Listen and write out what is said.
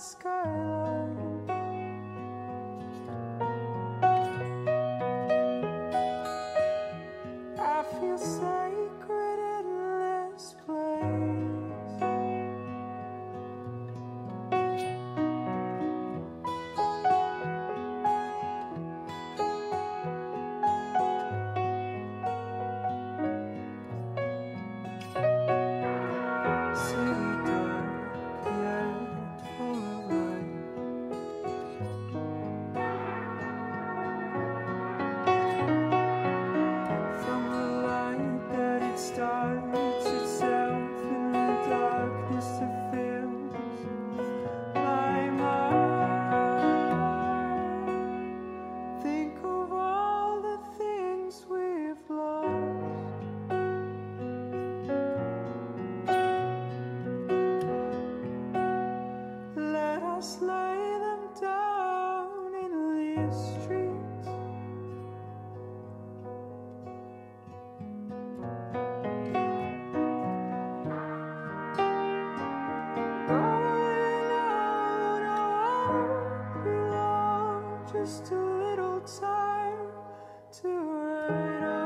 go. must lay them down in the street. Going out, I belong just a little time to write.